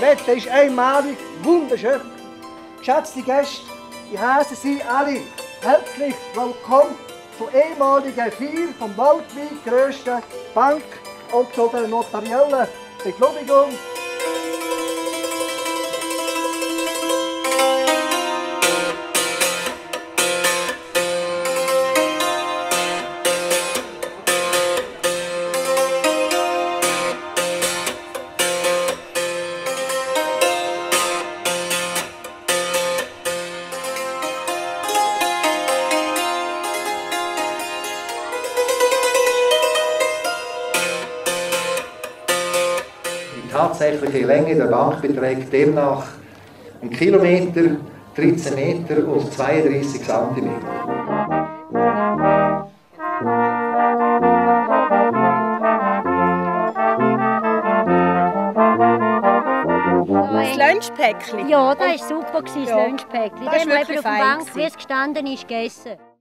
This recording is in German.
der ist einmalig wunderschön. Geschätzte Gäste, ich heiße Sie alle herzlich willkommen zur ehemaligen Vier vom weltweit grössten Bank- und zu der notariellen Beglaubigung tatsächliche Länge der Bank beträgt demnach 1 Kilometer, 13 Meter und 32 Zentimeter. Das Lunchpäckchen. Ja, das war super, das Ja. Lunchpäckchen. Das Das ist wirklich eben auf der fein Bank, wie es gestanden ist, gegessen.